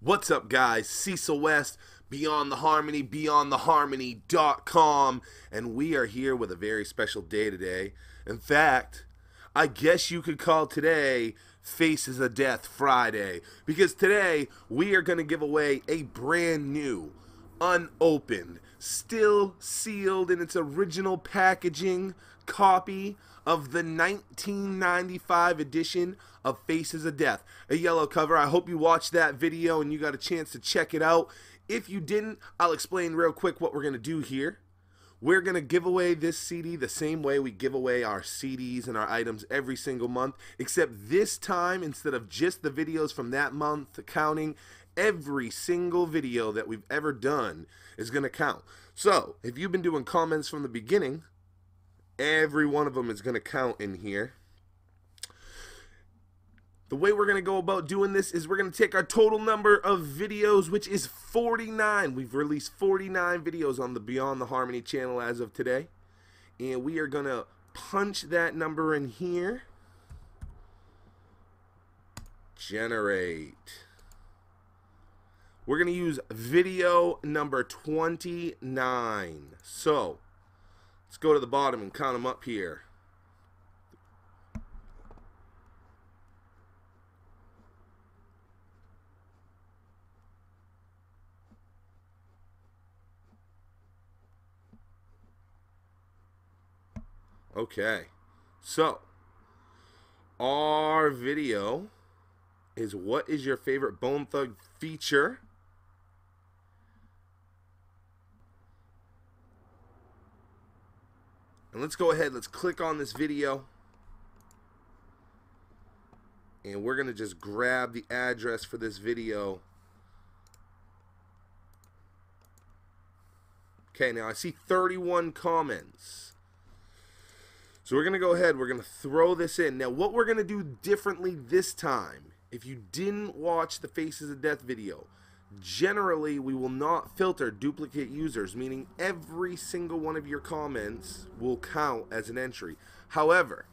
What's up, guys? Cecil West, Beyond the Harmony, BeyondTheHarmony.com, and we are here with a very special day today. In fact, I guess you could call today Faces of Death Friday, because today we are going to give away a brand new, unopened, still sealed in its original packaging copy of the 1995 edition of Faces of Death, a yellow cover. I hope you watched that video and you got a chance to check it out. If you didn't, I'll explain real quick what we're going to do here. We're going to give away this CD the same way we give away our CDs and our items every single month, except this time, instead of just the videos from that month counting, every single video that we've ever done is going to count. So, if you've been doing comments from the beginning, Every one of them is going to count in here. The way we're going to go about doing this is we're going to take our total number of videos, which is 49. We've released 49 videos on the Beyond the Harmony channel as of today. And we are going to punch that number in here. Generate. We're going to use video number 29. So, Let's go to the bottom and count them up here. Okay, so our video is what is your favorite Bone Thug feature? And let's go ahead, let's click on this video. And we're going to just grab the address for this video. Okay, now I see 31 comments. So we're going to go ahead, we're going to throw this in. Now what we're going to do differently this time, if you didn't watch the Faces of Death video, generally we will not filter duplicate users meaning every single one of your comments will count as an entry however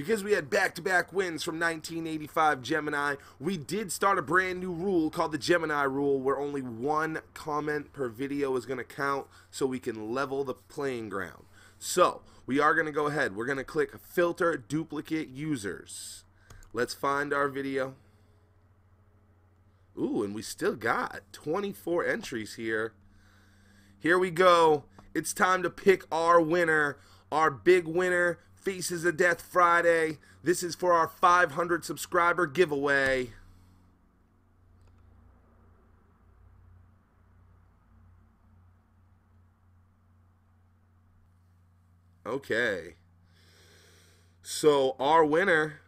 because we had back-to-back wins from 1985 Gemini, we did start a brand new rule called the Gemini rule where only one comment per video is going to count so we can level the playing ground. So, we are going to go ahead. We're going to click filter duplicate users. Let's find our video. Ooh, and we still got 24 entries here. Here we go. It's time to pick our winner. Our big winner, Faces of Death Friday. This is for our 500 subscriber giveaway. Okay. So our winner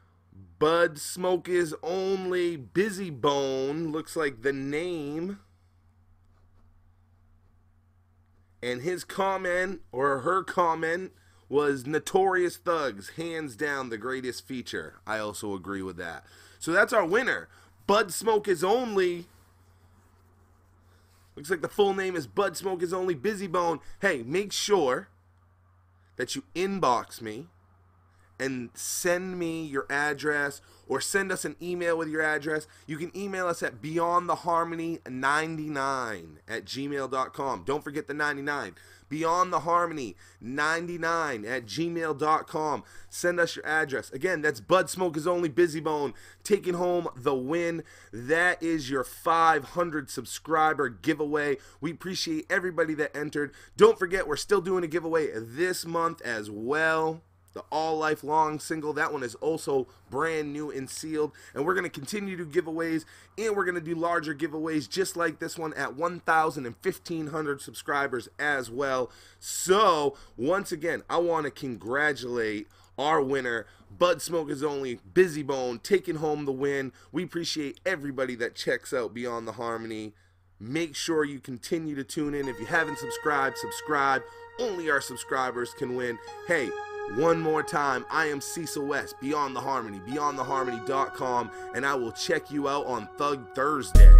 Bud Smoke is only Bizzy Bone looks like the name. And his comment or her comment was Notorious Thugs, hands down the greatest feature. I also agree with that. So that's our winner. Bud Smoke is only. Looks like the full name is Bud Smoke is only Bizzy Bone. Hey, make sure that you inbox me and send me your address or send us an email with your address. You can email us at beyondtheharmony99 at gmail.com. Don't forget the 99. Beyondtheharmony99 at gmail.com. Send us your address. Again, that's Bud Smoke is Only Bizzy Bone taking home the win. That is your 500 subscriber giveaway. We appreciate everybody that entered. Don't forget, we're still doing a giveaway this month as well the all lifelong single. That one is also brand new and sealed. And we're going to continue to giveaways and we're going to do larger giveaways just like this one at 1,000 and 1,500 subscribers as well. So, once again, I want to congratulate our winner, Bud Smoke is only Bizzy Bone, taking home the win. We appreciate everybody that checks out Beyond the Harmony. Make sure you continue to tune in. If you haven't subscribed, subscribe. Only our subscribers can win. Hey, one more time, I am Cecil West, Beyond the Harmony, beyondtheharmony.com, and I will check you out on Thug Thursday.